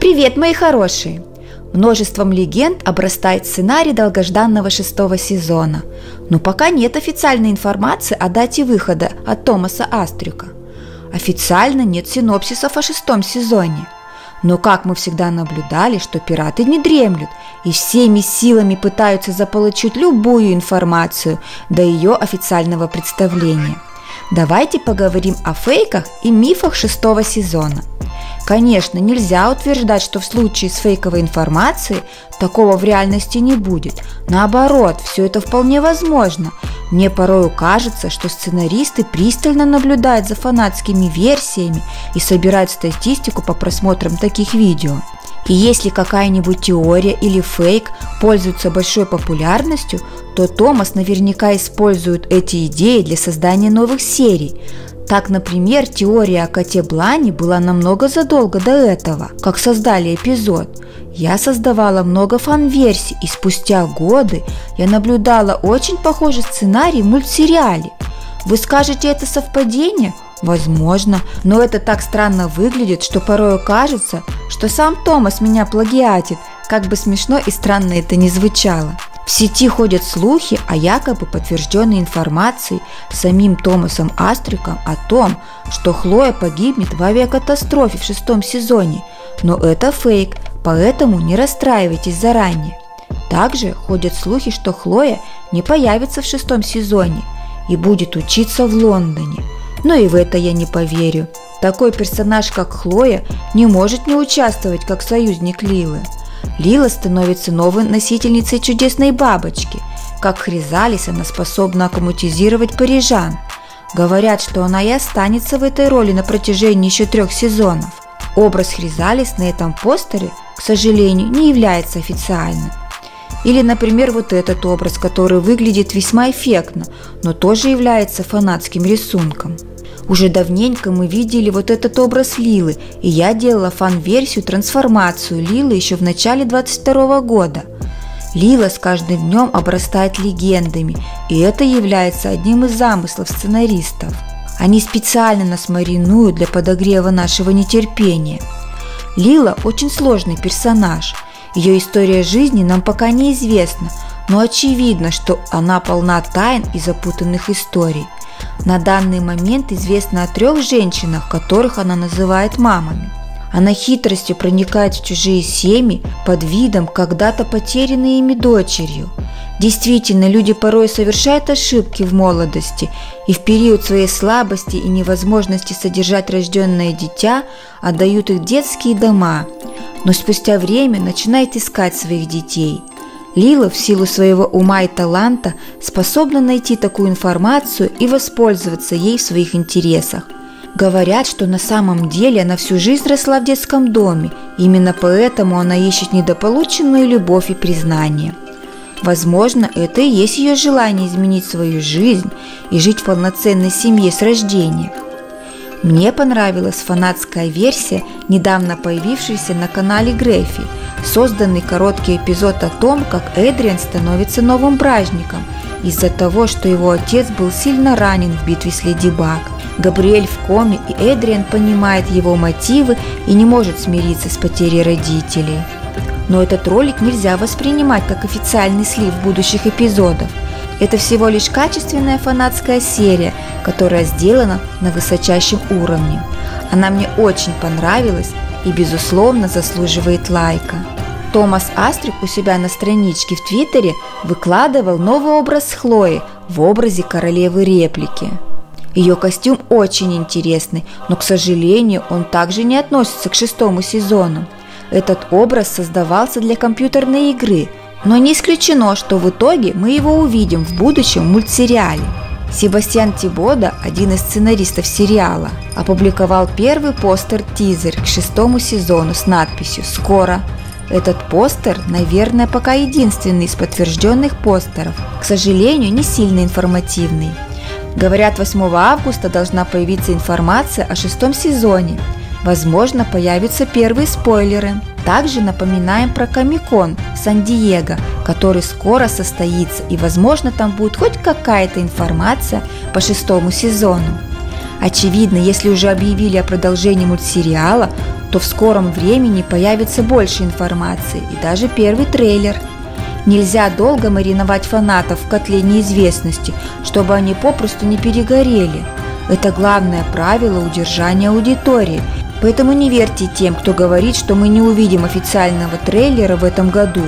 Привет, мои хорошие! Множеством легенд обрастает сценарий долгожданного шестого сезона, но пока нет официальной информации о дате выхода от Томаса Астрюка. Официально нет синопсисов о шестом сезоне. Но как мы всегда наблюдали, что пираты не дремлют и всеми силами пытаются заполучить любую информацию до ее официального представления. Давайте поговорим о фейках и мифах шестого сезона – Конечно, нельзя утверждать, что в случае с фейковой информацией такого в реальности не будет. Наоборот, все это вполне возможно. Мне порою кажется, что сценаристы пристально наблюдают за фанатскими версиями и собирают статистику по просмотрам таких видео. И если какая-нибудь теория или фейк пользуются большой популярностью, то Томас наверняка использует эти идеи для создания новых серий. Так, например, теория о коте Блане была намного задолго до этого, как создали эпизод. Я создавала много фан-версий, и спустя годы я наблюдала очень похожий сценарий в мультсериале. Вы скажете, это совпадение? Возможно, но это так странно выглядит, что порой кажется, что сам Томас меня плагиатит, как бы смешно и странно это ни звучало. В сети ходят слухи о якобы подтвержденной информации самим Томасом Астриком о том, что Хлоя погибнет в авиакатастрофе в шестом сезоне, но это фейк, поэтому не расстраивайтесь заранее. Также ходят слухи, что Хлоя не появится в шестом сезоне и будет учиться в Лондоне. Но и в это я не поверю. Такой персонаж, как Хлоя, не может не участвовать как союзник Лилы. Лила становится новой носительницей чудесной бабочки. Как Хризалис, она способна аккуматизировать парижан. Говорят, что она и останется в этой роли на протяжении еще трех сезонов. Образ Хризалис на этом постере, к сожалению, не является официальным. Или, например, вот этот образ, который выглядит весьма эффектно, но тоже является фанатским рисунком. Уже давненько мы видели вот этот образ Лилы, и я делала фан-версию трансформацию Лилы еще в начале 22 года. Лила с каждым днем обрастает легендами, и это является одним из замыслов сценаристов. Они специально нас маринуют для подогрева нашего нетерпения. Лила очень сложный персонаж. Ее история жизни нам пока неизвестна, но очевидно, что она полна тайн и запутанных историй – на данный момент известно о трех женщинах, которых она называет мамами. Она хитростью проникает в чужие семьи под видом когда-то потерянной ими дочерью. Действительно, люди порой совершают ошибки в молодости и в период своей слабости и невозможности содержать рожденное дитя отдают их детские дома, но спустя время начинают искать своих детей – Лила в силу своего ума и таланта способна найти такую информацию и воспользоваться ей в своих интересах. Говорят, что на самом деле она всю жизнь росла в детском доме, именно поэтому она ищет недополученную любовь и признание. Возможно, это и есть ее желание изменить свою жизнь и жить в полноценной семье с рождения. Мне понравилась фанатская версия, недавно появившаяся на канале Грефи – созданный короткий эпизод о том, как Эдриан становится новым бражником из-за того, что его отец был сильно ранен в битве с Леди Баг. Габриэль в коме, и Эдриан понимает его мотивы и не может смириться с потерей родителей. Но этот ролик нельзя воспринимать как официальный слив будущих эпизодов. Это всего лишь качественная фанатская серия, которая сделана на высочайшем уровне. Она мне очень понравилась и, безусловно, заслуживает лайка. Томас Астрик у себя на страничке в Твиттере выкладывал новый образ Хлои в образе королевы реплики. Ее костюм очень интересный, но, к сожалению, он также не относится к шестому сезону. Этот образ создавался для компьютерной игры, но не исключено, что в итоге мы его увидим в будущем мультсериале. Себастьян Тибода, один из сценаристов сериала, опубликовал первый постер-тизер к шестому сезону с надписью «Скоро». Этот постер, наверное, пока единственный из подтвержденных постеров, к сожалению, не сильно информативный. Говорят, 8 августа должна появиться информация о шестом сезоне. Возможно, появятся первые спойлеры. Также напоминаем про Комикон Сан-Диего, который скоро состоится и, возможно, там будет хоть какая-то информация по шестому сезону. Очевидно, если уже объявили о продолжении мультсериала, то в скором времени появится больше информации и даже первый трейлер. Нельзя долго мариновать фанатов в котле неизвестности, чтобы они попросту не перегорели. Это главное правило удержания аудитории, поэтому не верьте тем, кто говорит, что мы не увидим официального трейлера в этом году.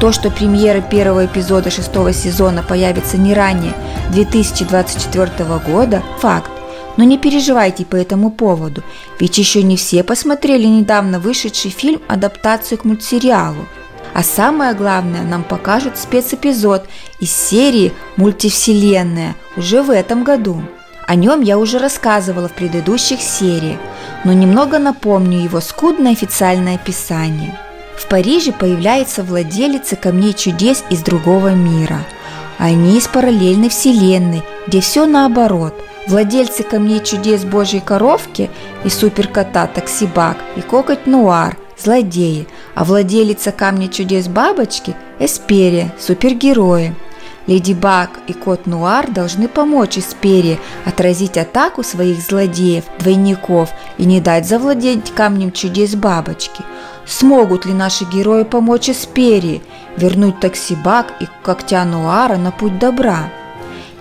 То, что премьера первого эпизода шестого сезона появится не ранее 2024 года – факт. Но не переживайте по этому поводу, ведь еще не все посмотрели недавно вышедший фильм адаптацию к мультсериалу. А самое главное, нам покажут спецэпизод из серии «Мультивселенная» уже в этом году. О нем я уже рассказывала в предыдущих сериях, но немного напомню его скудное официальное описание. В Париже появляются владелицы камней чудес из другого мира. Они из параллельной вселенной, где все наоборот – Владельцы камней чудес Божьей коровки и суперкота Таксибак и Кокоть Нуар – злодеи, а владелица камня чудес бабочки – Эсперия – супергерои. Леди Баг и Кот Нуар должны помочь Эсперии отразить атаку своих злодеев, двойников и не дать завладеть камнем чудес бабочки. Смогут ли наши герои помочь Эсперии, вернуть Таксибак и Когтя Нуара на путь добра?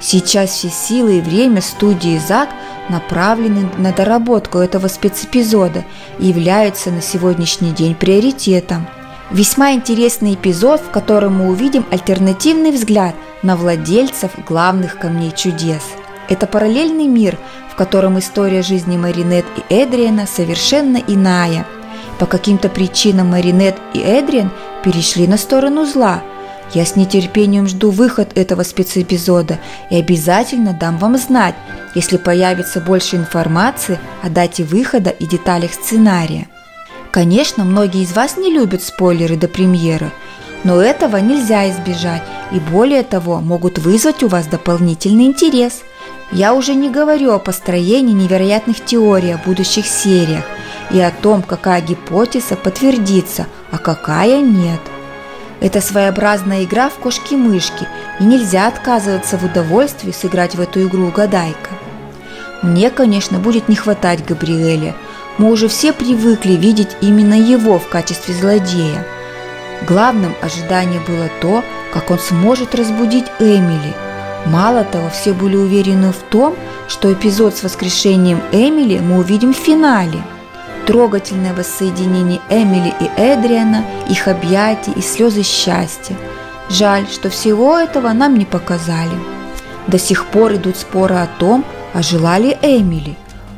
Сейчас все силы и время студии ЗАГ направлены на доработку этого спецэпизода и являются на сегодняшний день приоритетом. Весьма интересный эпизод, в котором мы увидим альтернативный взгляд на владельцев главных камней чудес. Это параллельный мир, в котором история жизни Маринет и Эдриана совершенно иная. По каким-то причинам Маринет и Эдриан перешли на сторону зла – я с нетерпением жду выход этого спецэпизода и обязательно дам вам знать, если появится больше информации о дате выхода и деталях сценария. Конечно, многие из вас не любят спойлеры до премьеры, но этого нельзя избежать и более того могут вызвать у вас дополнительный интерес. Я уже не говорю о построении невероятных теорий о будущих сериях и о том, какая гипотеза подтвердится, а какая нет – это своеобразная игра в кошки-мышки, и нельзя отказываться в удовольствии сыграть в эту игру угадайка. Мне, конечно, будет не хватать Габриэля. Мы уже все привыкли видеть именно его в качестве злодея. Главным ожиданием было то, как он сможет разбудить Эмили. Мало того, все были уверены в том, что эпизод с воскрешением Эмили мы увидим в финале – трогательное воссоединение Эмили и Эдриана, их объятия и слезы счастья. Жаль, что всего этого нам не показали. До сих пор идут споры о том, а жила ли Эмили,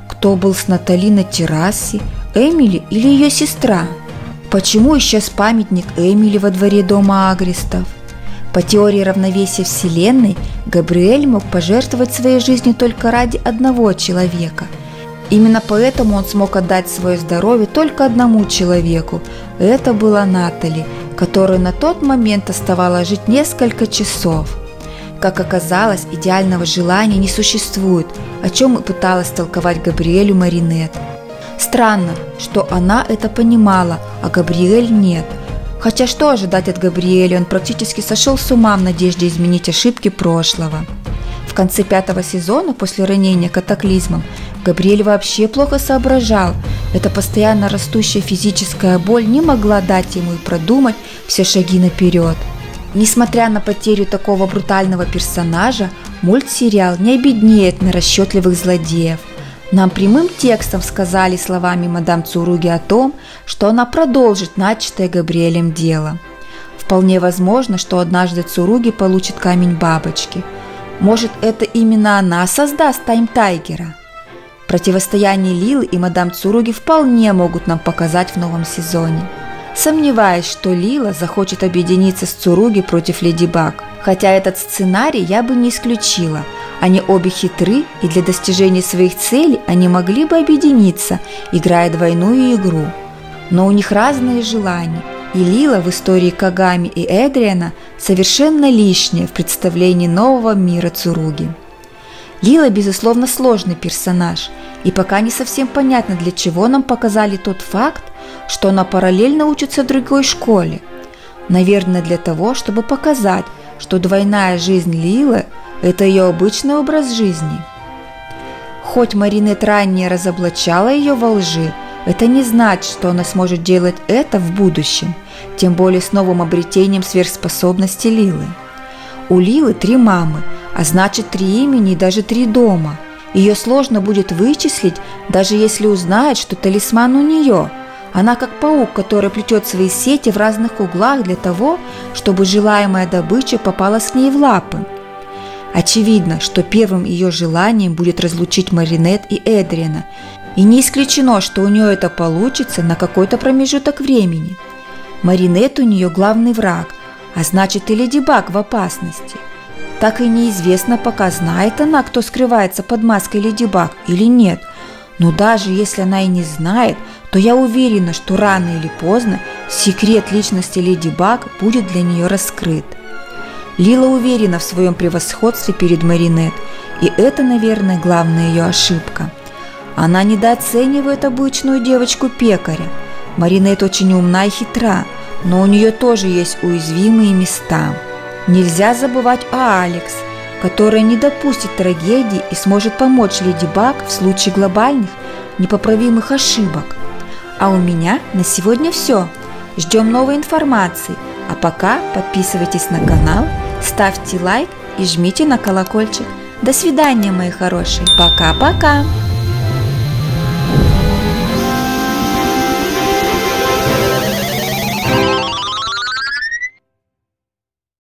кто был с Натали на террасе, Эмили или ее сестра. Почему исчез памятник Эмили во дворе дома Агристов? По теории равновесия Вселенной, Габриэль мог пожертвовать своей жизнью только ради одного человека – Именно поэтому он смог отдать свое здоровье только одному человеку. Это была Натали, которой на тот момент оставалось жить несколько часов. Как оказалось, идеального желания не существует, о чем и пыталась толковать Габриэлю Маринет. Странно, что она это понимала, а Габриэль нет. Хотя что ожидать от Габриэля, он практически сошел с ума в надежде изменить ошибки прошлого. В конце пятого сезона, после ранения катаклизмом, Габриэль вообще плохо соображал. Эта постоянно растущая физическая боль не могла дать ему и продумать все шаги наперед. Несмотря на потерю такого брутального персонажа, мультсериал не обеднеет на расчетливых злодеев. Нам прямым текстом сказали словами мадам Цуруги о том, что она продолжит начатое Габриэлем дело. Вполне возможно, что однажды Цуруги получит камень бабочки – может, это именно она создаст Тайм-Тайгера? Противостояние Лилы и мадам Цуруги вполне могут нам показать в новом сезоне. Сомневаюсь, что Лила захочет объединиться с Цуруги против Леди Баг, хотя этот сценарий я бы не исключила. Они обе хитры, и для достижения своих целей они могли бы объединиться, играя двойную игру. Но у них разные желания – и Лила в истории Кагами и Эдриана совершенно лишняя в представлении нового мира Цуруги. Лила, безусловно, сложный персонаж, и пока не совсем понятно, для чего нам показали тот факт, что она параллельно учится в другой школе. Наверное, для того, чтобы показать, что двойная жизнь Лилы – это ее обычный образ жизни. Хоть Маринет ранее разоблачала ее во лжи, это не значит, что она сможет делать это в будущем, тем более с новым обретением сверхспособности Лилы. У Лилы три мамы, а значит три имени и даже три дома. Ее сложно будет вычислить, даже если узнает, что талисман у нее. Она как паук, который плетет свои сети в разных углах для того, чтобы желаемая добыча попала с ней в лапы. Очевидно, что первым ее желанием будет разлучить Маринет и Эдриана, и не исключено, что у нее это получится на какой-то промежуток времени. Маринет у нее главный враг, а значит и Леди Баг в опасности. Так и неизвестно, пока знает она, кто скрывается под маской Леди Баг или нет. Но даже если она и не знает, то я уверена, что рано или поздно секрет личности Леди Баг будет для нее раскрыт. Лила уверена в своем превосходстве перед Маринет, и это, наверное, главная ее ошибка. Она недооценивает обычную девочку-пекаря. Маринет очень умна и хитра, но у нее тоже есть уязвимые места. Нельзя забывать о Алекс, которая не допустит трагедии и сможет помочь Леди Баг в случае глобальных непоправимых ошибок. А у меня на сегодня все. Ждем новой информации. А пока подписывайтесь на канал – Ставьте лайк и жмите на колокольчик. До свидания, мои хорошие. Пока-пока.